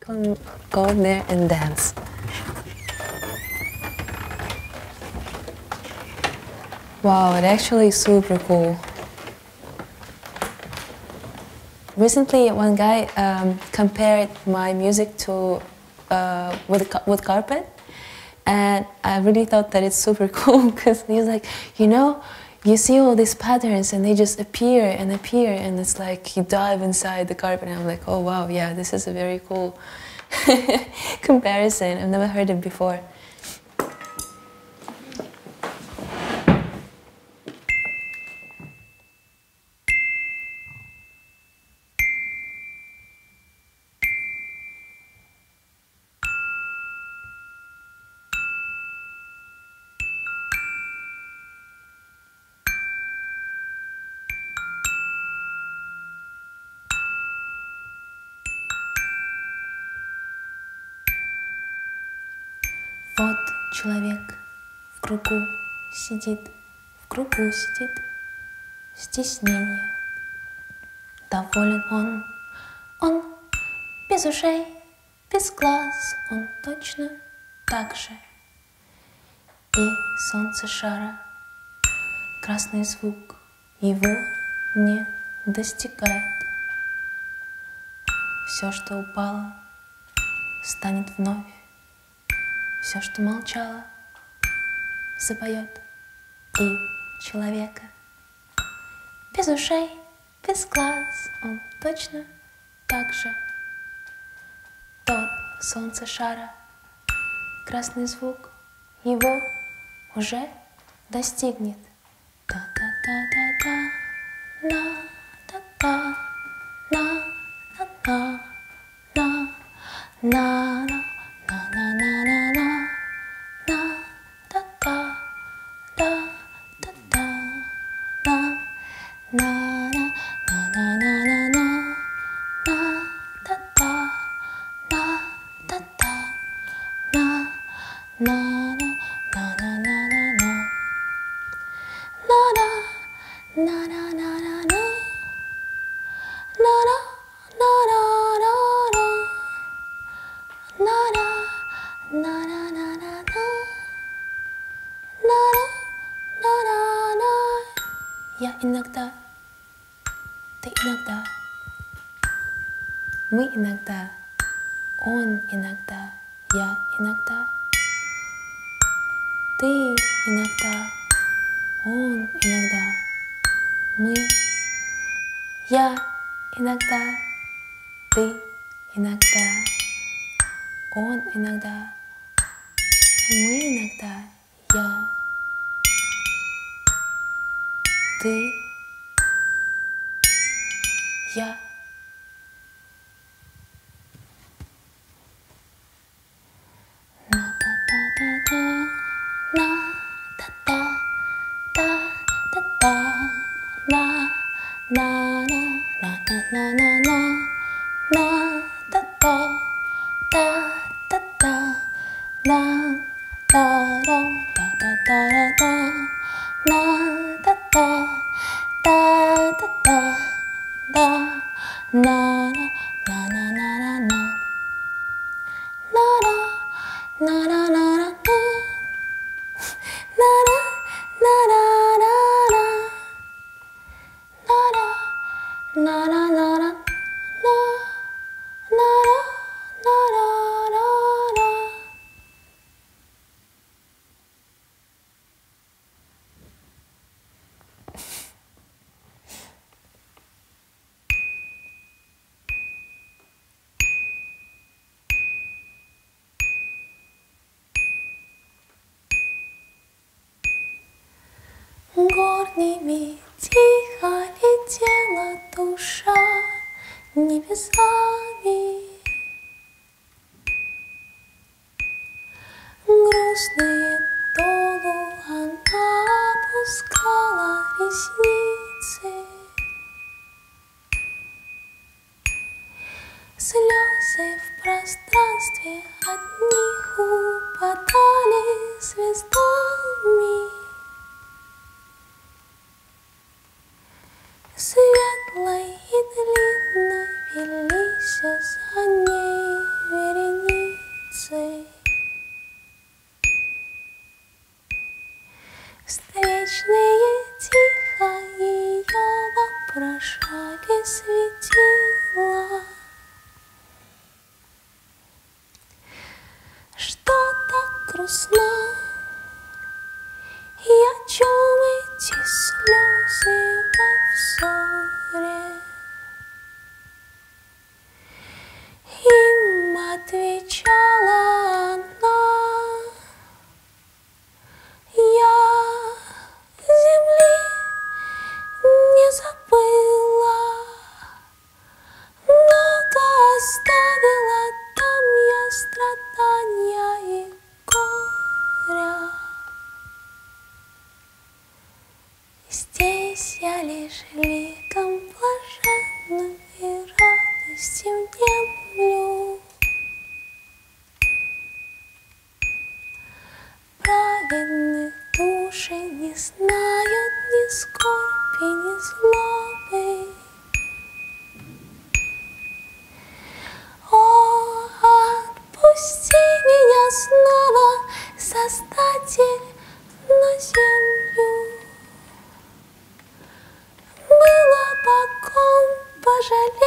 Come, go there and dance. Wow, it actually is super cool. Recently, one guy um, compared my music to uh, with with carpet, and I really thought that it's super cool because he's like, you know, you see all these patterns and they just appear and appear, and it's like you dive inside the carpet, and I'm like, oh wow, yeah, this is a very cool comparison. I've never heard it before. Вот человек в кругу сидит, в кругу сидит, стеснение. Доволен он, он без ушей, без глаз, он точно так же. И солнце шара, красный звук его не достигает. Все, что упало, станет вновь все, что молчало, запоет и человека. Без ушей, без глаз, он точно так же. Тот солнце шара, красный звук его уже достигнет. Та-та-та-та-та, 那。Иногда, ты иногда, мы иногда, он иногда, я иногда, ты иногда, он иногда, мы, я иногда, ты иногда. Он иногда, мы иногда, я, 你，我，啦哒哒哒哒，啦哒哒，哒哒哒，啦啦啦啦哒啦。Горними тихо летела душа небесами. Грустные долу она опускала ресницы. Слезы в пространстве от них упадали звездами. ні скорбі, ні. О, отпусти меня снова, Создатель, на землю. Было боком пожалеть,